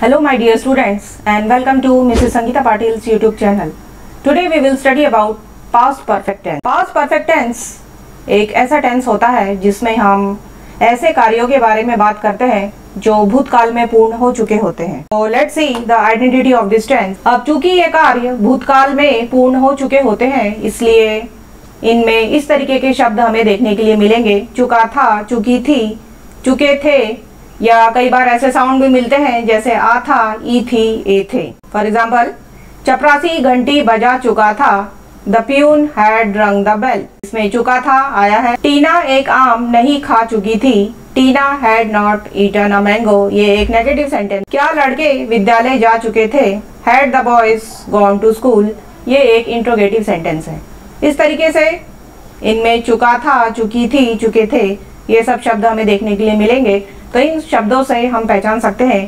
Hello, my dear students, and welcome to Mrs. Sangeeta Patil's YouTube channel. Today we will study about past perfect tense. Past perfect tense एक ऐसा tense होता है जिसमें हम ऐसे कार्यों के बारे में बात करते हैं जो भूतकाल में पूर्ण हो चुके होते हैं तो let's see the identity of this tense अब चूँकि ये कार्य भूतकाल में पूर्ण हो चुके होते हैं, इसलिए इनमें इस तरीके के शब्द हमें देखने के लिए मिलेंगे चुका था, चुकी थी, चुके थे या कई बार ऐसे साउंड भी मिलते हैं, जैसे आ था ई थी ए थे फॉर एग्ज़ाम्पल चपरासी घंटी बजा चुका था the peon had rung the bell इसमें चुका था, आया है। टीना एक आम नहीं खा चुकी थी, Tina had not eaten a mango ये एक नेगेटिव सेंटेंस क्या लड़के विद्यालय जा चुके थे? Had the boys gone to school ये एक इंट्रोगेटिव सेंटेंस है। इस तरीके से इनमें चुका था, चुकी थी, चुके थे। ये सब शब्द हमें देखने के लिए मिलेंगे। तो इन शब्दों से हम पहचान सकते हैं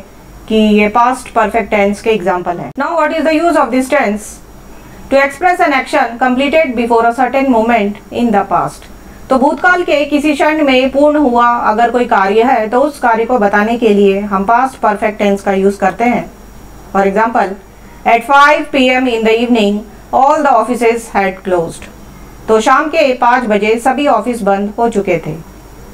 कि ये पास्ट परफेक्ट टेंस के एग्ज़ाम्पल है। Now what is the use of this tense to express an action completed before a certain moment in the past तो भूतकाल के किसी क्षण में पूर्ण हुआ अगर कोई कार्य है तो उस कार्य को बताने के लिए हम पास्ट परफेक्ट टेंस का यूज़ करते हैं। For example at 5 P M in the evening all the office had closed तो शाम के पाँच बजे सभी ऑफ़िस बंद हो चुके थे।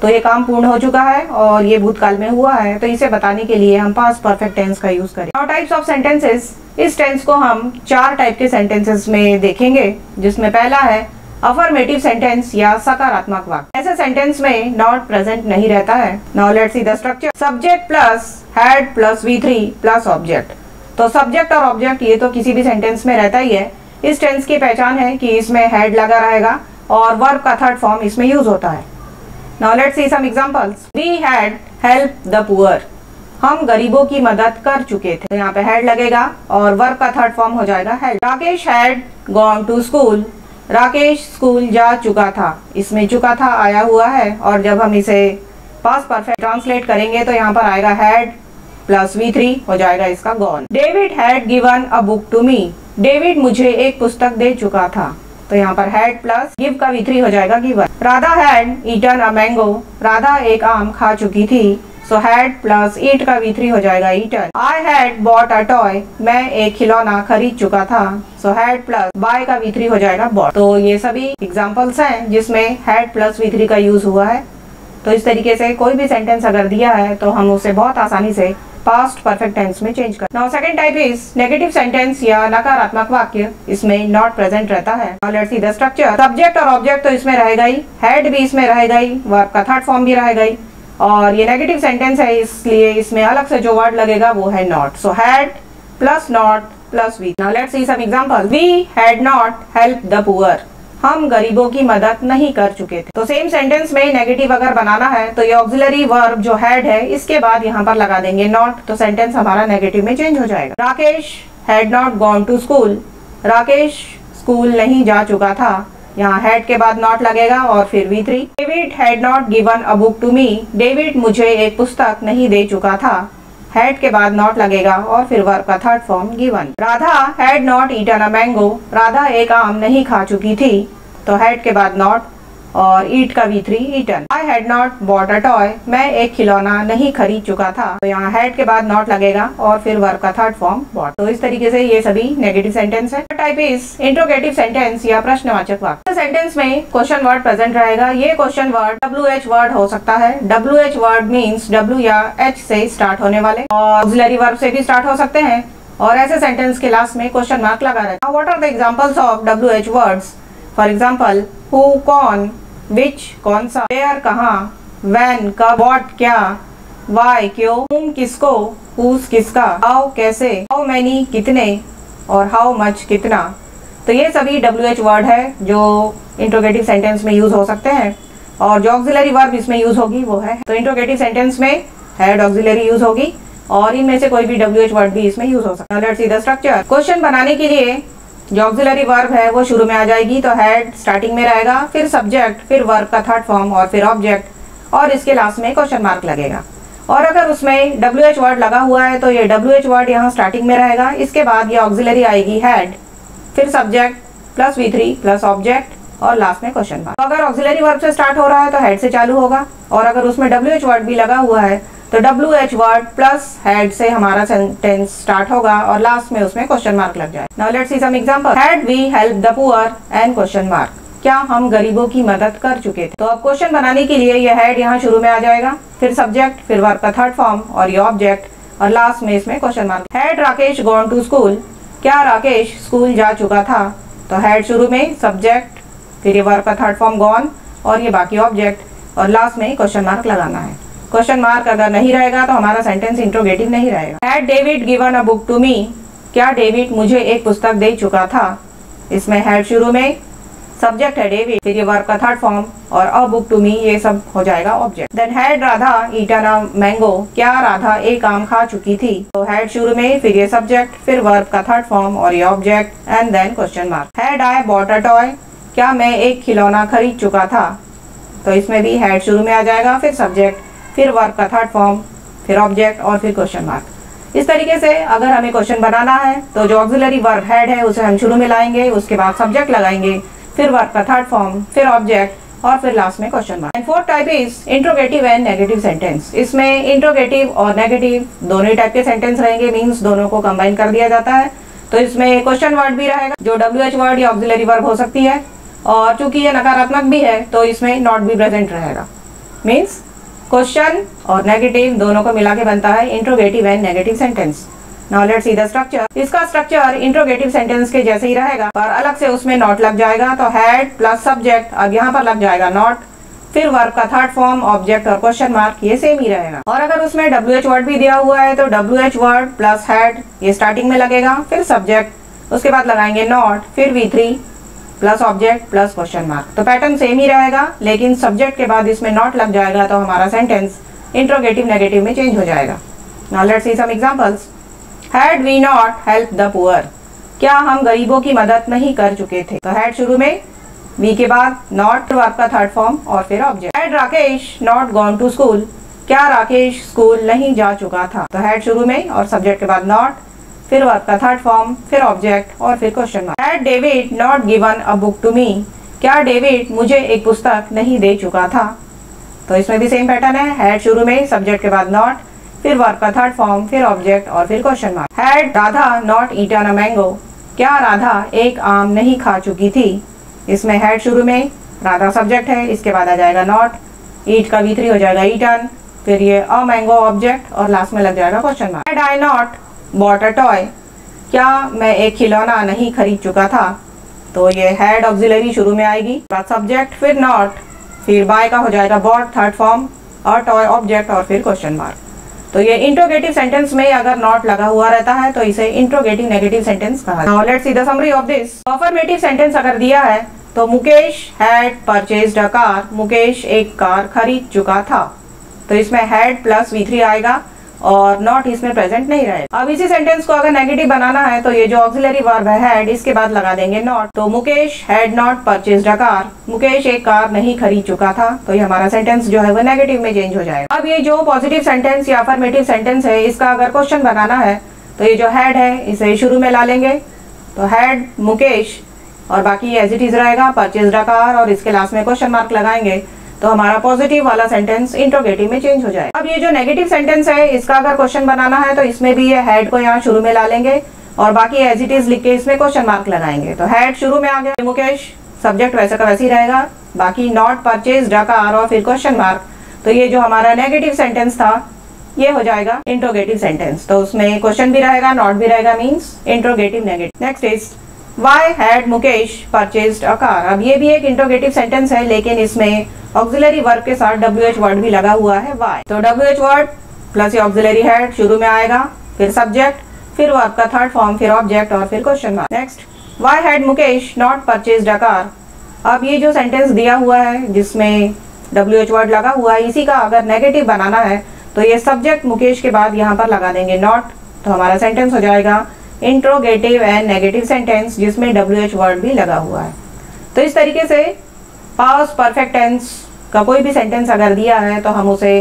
तो ये काम पूर्ण हो चुका है और ये भूतकाल में हुआ है। तो इसे बताने के लिए हम पास परफेक्ट टेंस का यूज़ करें। टाइप्स ऑफ़ सेंटेंसेस इस टेंस को हम चार टाइप के सेंटेंसेस में देखेंगे, जिसमें पहला है अफर्मेटिव सेंटेंस या सकारात्मक वाक्य। ऐसे सेंटेंस में नॉट प्रेजेंट नहीं रहता है। Now let's see the structure subject plus had plus V three plus object तो सब्जेक्ट और ऑब्जेक्ट ये तो किसी भी सेंटेंस में रहता ही है। इस टेंस की पहचान है कि इसमें हेड लगा रहेगा और वर्ब का थर्ड फॉर्म इसमें यूज़ होता है। Now, let's see some examples. We had helped the poor. हम गरीबों की मदद कर चुके थे। यहाँ पे हैड लगेगा और वर्ब का थर्ड फॉर्म हो जाएगा help Rakesh had gone to school Rakesh school जा चुका था। इसमें चुका था, आया हुआ है और जब हम इसे पास परफेक्ट ट्रांसलेट करेंगे तो यहाँ पर आएगा हैड प्लस वी थ्री हो जाएगा इसका gone David had given a book to me David मुझे एक पुस्तक दे चुका था। तो यहाँ पर हैड प्लस गिव का वी थ्री हो जाएगा given Radha had eaten a mango Radha एक आम खा चुकी थी. सो हैड प्लस ईट का वी थ्री हो जाएगा eaten I had bought a toy मैं एक खिलौना खरीद चुका था. सो हैड प्लस बाय का वी थ्री हो जाएगा बॉट तो ये सभी एग्जाम्पल्स हैं जिसमें हैड प्लस वी थ्री का यूज़ हुआ है. तो इस तरीके से कोई भी सेंटेंस अगर दिया है तो हम उसे बहुत आसानी से पास्ट परफेक्ट टेंस में चेंज कर। Now second type is negative sentence या नकारात्मक वाक्य। इसमें नॉट प्रेजेंट रहता है। स्ट्रक्चर सब्जेक्ट और ऑब्जेक्ट तो इसमें रहेगा ही हेड भी इसमें रहेगा ही वर्ब का थर्ड फॉर्म भी रहेगा ही और ये नेगेटिव सेंटेंस है, इसलिए इसमें अलग से जो वर्ड लगेगा वो है not so had plus not plus V now let's see some example we had not help the poor हम गरीबों की मदद नहीं कर चुके थे। तो सेम सेंटेंस में नेगेटिव अगर बनाना है तो ये ऑक्सिलरी वर्ब जो हैड है, इसके बाद यहाँ पर लगा देंगे नॉट तो सेंटेंस हमारा नेगेटिव में चेंज हो जाएगा। Rakesh had not gone to school Rakesh school नहीं जा चुका था। यहाँ हेड के बाद नॉट लगेगा और फिर V three David had not given a book to me David मुझे एक पुस्तक नहीं दे चुका था। हैड के बाद नॉट लगेगा और फिर वर्ब का third form given Radha had not eaten a mango Radha एक आम नहीं खा चुकी थी। तो हैड के बाद नॉट और ईट का V three eaten I had not bought a toy मैं एक खिलौना नहीं खरीद चुका था। तो यहाँ हैड के बाद नॉट लगेगा और फिर वर्ब का थर्ड फॉर्म बॉट तो इस तरीके से ये सभी नेगेटिव सेंटेंस है। टाइप इज़ इंट्रोगेटिव सेंटेंस या प्रश्नवाचक वाक्य। सेंटेंस में क्वेश्चन वर्ड प्रेजेंट रहेगा। ये question word W H word हो सकता है। W H word means W या एच से स्टार्ट होने वाले। और ऑक्सिलरी वर्ब से भी स्टार्ट हो सकते हैं। और ऐसे सेंटेंस के लास्ट में क्वेश्चन मार्क लगा रहता है। What are the examples of W H words for example who कौन विच कौन सा वेयर कहाँ वैन कब वॉट क्या वाई क्यों हुम किसको हुस किसका हाउ कैसे हाउ मैनी कितने, और हाउ मच कितना। तो ये सभी डब्ल्यू एच वर्ड है जो इंट्रोगेटिव सेंटेंस में यूज़ हो सकते हैं, और जो ऑक्सिलरी वर्ब इसमें यूज़ होगी वो है। तो इंट्रोगेटिव सेंटेंस में हेड ऑक्सिलरी यूज़ होगी, और इनमें से कोई भी डब्ल्यू एच वर्ड भी इसमें यूज़ हो सकता है। Let's see the structure question बनाने के लिए जो ऑक्सिलरी वर्ब है, वो शुरू में आ जाएगी तो हेड स्टार्टिंग में रहेगा, फिर सब्जेक्ट फिर वर्ब का थर्ड फॉर्म और फिर ऑब्जेक्ट और इसके लास्ट में क्वेश्चन मार्क लगेगा। और अगर उसमें डब्ल्यू एच वर्ड लगा हुआ है तो ये डब्ल्यू एच वर्ड यहाँ स्टार्टिंग में रहेगा, इसके बाद ये ऑक्सिलरी आएगी हेड फिर subject plus V three plus object और लास्ट में क्वेश्चन मार्क तो अगर ऑक्सिलरी वर्ब से स्टार्ट हो रहा है तो हेड से चालू होगा, और अगर उसमें डब्ल्यू एच वर्ड भी लगा हुआ है तो W H word plus had से हमारा सेंटेंस स्टार्ट होगा और लास्ट में उसमें क्वेश्चन मार्क लग जाए now let's see some example had we help the poor and question mark क्या हम गरीबों की मदद कर चुके थे? तो अब क्वेश्चन बनाने के लिए यह हेड यहाँ शुरू में आ जाएगा। फिर सब्जेक्ट फिर वर्क का थर्ड फॉर्म और ये ऑब्जेक्ट और लास्ट में इसमें question mark had Rakesh gone to school क्या राकेश स्कूल जा चुका था? तो हेड शुरू में सब्जेक्ट फिर ये वर्क का थर्ड फॉर्म गॉन और ये बाकी ऑब्जेक्ट और लास्ट में क्वेश्चन मार्क लगाना है। क्वेश्चन मार्क अगर नहीं रहेगा तो हमारा सेंटेंस इंट्रोगेटिव नहीं रहेगा। Had David given a book to me क्या डेविड मुझे एक पुस्तक दे चुका था? इसमें हेड शुरू में सब्जेक्ट है डेविड फिर ये वर्क का थर्ड फॉर्म और अ बुक टू मी ये सब हो जाएगा object then had Radha eaten a mango क्या राधा एक आम खा चुकी थी? तो हैड शुरू में, फिर ये सब्जेक्ट फिर वर्क का थर्ड फॉर्म और ये object and then question mark had I bought a toy क्या मैं एक खिलौना खरीद चुका था? तो इसमें भी हैड शुरू में आ जाएगा, फिर सब्जेक्ट फिर वर्क का थर्ड फॉर्म फिर ऑब्जेक्ट और फिर क्वेश्चन मार्क इस तरीके से अगर हमें क्वेश्चन बनाना है तो जो ऑक्सिलरी वर्ब हेड है, उसे हम शुरू में लाएँगे, उसके बाद सब्जेक्ट लगाएँगे, फिर वर्ब का थर्ड फॉर्म फिर ऑब्जेक्ट और फिर लास्ट में question mark and fourth type is interrogative and negative sentence इसमें इंट्रोगेटिव और नेगेटिव दोनों ही टाइप के सेंटेंस रहेंगे मीन्स दोनों को कंबाइन कर दिया जाता है. तो इसमें क्वेश्चन वर्ड भी रहेगा, जो डब्ल्यू एच वर्ड या ऑक्सिलरी वर्ब हो सकती है. और चूँकि ये नकारात्मक भी है तो इसमें नॉट भी प्रेजेंट रहेगा. मीन्स क्वेश्चन और नेगेटिव दोनों को मिला के बनता है interrogative and negative sentence now let's see the structure इसका स्ट्रक्चर इंट्रोगेटिव सेंटेंस के जैसे ही रहेगा, पर अलग से उसमें नॉट लग जाएगा तो हैड प्लस सब्जेक्ट अब यहाँ पर लग जाएगा नॉट फिर वर्ब का थर्ड फॉर्म ऑब्जेक्ट और क्वेश्चन मार्क ये सेम ही रहेगा। और अगर उसमें डब्ल्यू एच वर्ड भी दिया हुआ है तो W H word plus had ये स्टार्टिंग में लगेगा, फिर सब्जेक्ट उसके बाद लगाएँगे नॉट फिर V three plus object plus question mark तो पैटर्न सेम ही रहेगा, लेकिन सब्जेक्ट के बाद इसमें नॉट लग जाएगा तो हमारा सेंटेंस इंट्रोगेटिव नेगेटिव में चेंज हो जाएगा। Now let's see some examples had we not help the poor क्या हम गरीबों की मदद नहीं कर चुके थे? तो हैड शुरू में वी के बाद नॉट वर्ब का थर्ड फॉर्म और फिर object had Rakesh not gone to school क्या राकेश स्कूल नहीं जा चुका था? तो हैड शुरू में और सब्जेक्ट के बाद नॉट फिर वर्ब का थर्ड फॉर्म फिर ऑब्जेक्ट और फिर question mark had David not given a book to me क्या डेविड मुझे एक पुस्तक नहीं दे चुका था? तो इसमें भी सेम पैटर्न है. हैड शुरू में सब्जेक्ट के बाद नॉट फिर वर्ब का थर्ड फॉर्म फिर ऑब्जेक्ट और फिर question mark had Radha not eaten a mango क्या राधा एक आम नहीं खा चुकी थी? इसमें हैड शुरू में राधा सब्जेक्ट है, इसके बाद आ जाएगा नॉट ईट का वी थ्री हो जाएगा ईटन फिर ये अ मैंगो ऑब्जेक्ट और लास्ट में लग जाएगा question mark had I not bought a toy क्या मैं एक खिलौना नहीं खरीद चुका था? तो ये हैड ऑक्सिलरी शुरू में आएगी। बाद सब्जेक्ट फिर नॉट फिर बाय का हो जाएगा बॉट थर्ड फॉर्म और टॉय ऑब्जेक्ट और फिर क्वेश्चन मार्क तो ये इंट्रोगेटिव सेंटेंस में अगर नॉट लगा हुआ रहता है तो इसे इंट्रोगेटिव नेगेटिव सेंटेंस कहा now let's see the summary of this affirmative sentence अगर दिया है तो Mukesh had purchased a car Mukesh एक कार खरीद चुका था। तो इसमें हैड प्लस वी थ्री आएगा। और नॉट इसमें प्रेजेंट नहीं रहे। अब इसी सेंटेंस को अगर नेगेटिव बनाना है तो ये जो ऑक्सिलरी वर्ब है हैड इसके बाद लगा देंगे नॉट तो Mukesh had not purchase a car Mukesh, एक कार नहीं खरीद चुका था। तो ये हमारा सेंटेंस जो है, वो नेगेटिव में चेंज हो जाएगा। अब ये जो पॉजिटिव सेंटेंस या अफर्मेटिव सेंटेंस है, इसका अगर क्वेश्चन बनाना है तो ये जो हैड है, इसे शुरू में ला लेंगे। तो हैड मुकेश, और बाकी एज इट इज़ रहेगा परचेज अ कार और इसके लास्ट में क्वेश्चन मार्क लगाएँगे। तो हमारा पॉजिटिव वाला सेंटेंस इंट्रोगेटिव में चेंज हो जाए। अब ये जो नेगेटिव सेंटेंस है, इसका अगर क्वेश्चन बनाना है तो इसमें भी ये हेड को यहाँ शुरू में ला लेंगे और बाकी एज इट इज़ लिख के इसमें क्वेश्चन मार्क लगाएँगे। तो हेड शुरू में आ गया। मुकेश सब्जेक्ट वैसे का वैसे ही रहेगा। बाकी नॉट परचेज डकार और फिर क्वेश्चन मार्क तो ये जो हमारा नेगेटिव सेंटेंस था, ये हो जाएगा इंट्रोगेटिव सेंटेंस तो उसमें क्वेश्चन भी रहेगा नॉट भी रहेगा means interrogative negative next is why had Mukesh purchase a car अब ये भी एक इंट्रोगेटिव सेंटेंस है, लेकिन इसमें ऑक्सिलरी वर्ब के साथ डब्ल्यू एच वर्ड भी लगा हुआ है वाई तो डब्ल्यू एच वर्ड प्लस ये ऑक्सिलरी हेड शुरू में आएगा, फिर सब्जेक्ट फिर वर्ब का थर्ड फॉर्म फिर ऑब्जेक्ट और फिर question mark next why had Mukesh not purchase a car अब ये जो सेंटेंस दिया हुआ है, जिसमें डब्ल्यू एच वर्ड लगा हुआ है, इसी का अगर नेगेटिव बनाना है तो ये सब्जेक्ट मुकेश के बाद यहाँ पर लगा देंगे नॉट तो हमारा सेंटेंस हो जाएगा इंट्रोगेटिव एंड नेगेटिव सेंटेंस जिसमें डब्ल्यू एच वर्ड भी लगा हुआ है। तो इस तरीके से पास्ट परफेक्ट टेंस का कोई भी सेंटेंस अगर दिया है तो हम उसे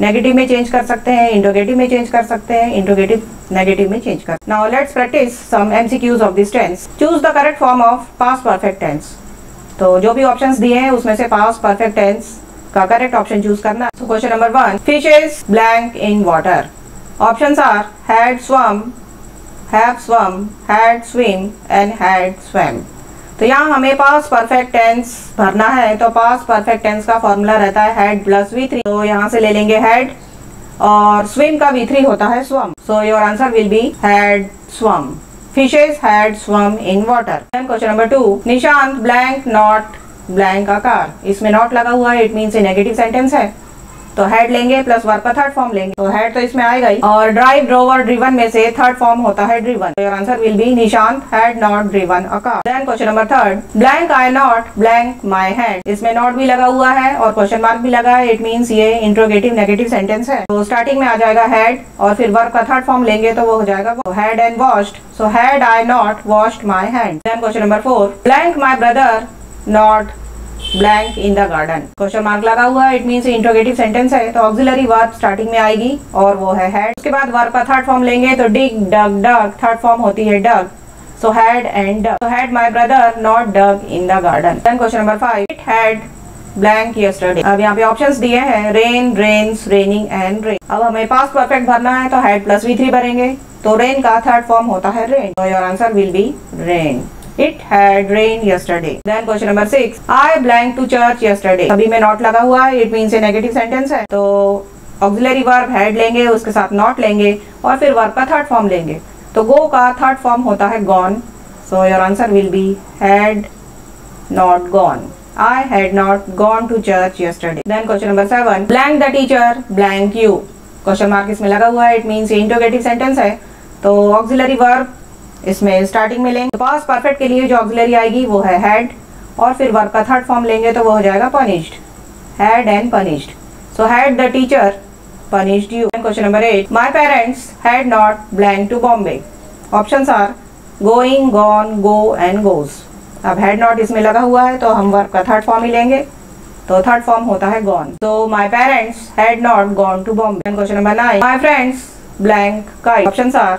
नेगेटिव में चेंज कर सकते हैं इंट्रोगेटिव में चेंज कर सकते हैं इंट्रोगेटिव नेगेटिव में चेंज कर now let's practise some MCQs of this tense choose the correct form of pass perfect tense तो जो भी ऑप्शंस दिए हैं, उसमें से पास्ट परफेक्ट टेंस का करेक्ट ऑप्शन चूज़ करना। है question number one fishes blank in water options are had swam have swam had swim and had swam तो यहाँ हमें पास परफेक्ट टेंस भरना है तो पास परफेक्ट टेंस का फॉर्मूला रहता है हेड प्लस वी थ्री तो यहाँ से ले लेंगे हेड और स्विम का वी थ्री होता है swum so your answer will be had swum fishes had swum in water question number two Nishant blank not blank आकार. इसमें नॉट लगा हुआ है इट मीन नेगेटिव सेंटेंस है. तो हेड लेंगे प्लस वर्ब का थर्ड फॉर्म लेंगे। तो हेड तो इसमें आएगा ही। और ड्राइव ड्रोवर ड्रिवन में से थर्ड फॉर्म होता है driven your answer will be Nishant had not driven a then question number third blank I not blank my hand इसमें नॉट भी लगा हुआ है और क्वेश्चन मार्क भी लगा है। इट मीन ये इंट्रोगेटिव नेगेटिव सेंटेंस है। तो स्टार्टिंग में आ जाएगा हेड और फिर वर्ब का थर्ड फॉर्म लेंगे तो वो हो जाएगा had and washed so had I not washed my hand then question number four blank my brother not blank in the garden question mark लगा हुआ है इट मीन इंट्रोगेटिव सेंटेंस है तो ऑक्सिलरी वर्ब स्टार्टिंग में आएगी, और वो है हैड उसके बाद वर्ब का थर्ड फॉर्म लेंगे तो डिग डग डग थर्ड फॉर्म होती है dug so had and dug so had my brother not dug in the garden question number five it had blank yesterday अब यहाँ पे ऑप्शंस दिए हैं rain rains raining and rain अब हमें पास्ट परफेक्ट भरना है तो हैड प्लस वी थ्री भरेंगे. तो रेन का थर्ड फॉर्म होता है रेन तो your answer will be rain It had rained yesterday. Then question number six. I blank to church yesterday. अभी में not लगा हुआ है. It means a negative sentence है. तो auxiliary verb had लेंगे उसके साथ not लेंगे और फिर verb का third form लेंगे तो go का third form होता है gone. So your answer will be had not gone. I had not gone to church yesterday. Then question number seven. Blank the teacher, blank you. Question mark इसमें लगा हुआ है it mean interrogative sentence है तो auxiliary verb इसमें starting में लेंगे। पास perfect के लिए जो ऑक्सिलरी आएगी वो है हैड और फिर वर्ब का थर्ड फॉर्म लेंगे तो वो हो जाएगा punished had and punished so had the teacher punished you question number eight my parents had not blank to Bombay option are going gone go and goes अब had not इसमें लगा हुआ है तो हम वर्ब का थर्ड फॉर्म ही लेंगे। तो थर्ड फॉर्म होता है गॉन तो my parents had not gone to Bombay question number nine my friends blank का option are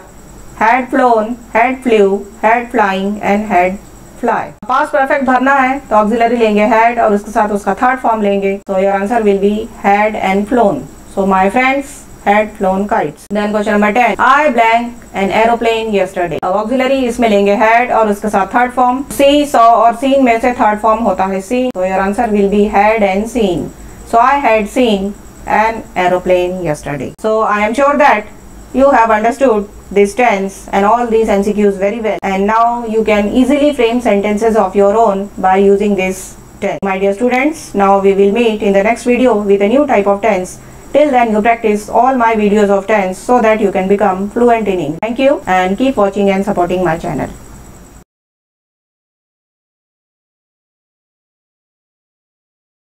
had flown, had flew, had flying and had fly. Past perfect भरना है तो auxiliary लेंगे had और उसके साथ उसका थर्ड फॉर्म लेंगे तो your answer will be had and flown. So my friends had flown kites. Then question number 10. I blank an aeroplane yesterday. अब auxiliary इसमें लेंगे had और उसके साथ third form. See, saw और seen में से third form होता है see. So your answer will be had and seen. So I had seen an aeroplane yesterday. So I am sure that you have understood this tense and all these MCQs very well and now you can easily frame sentences of your own by using this tense. My dear students, now we will meet in the next video with a new type of tense. Till then you practice all my videos of tense so that you can become fluent in English. Thank you and keep watching and supporting my channel.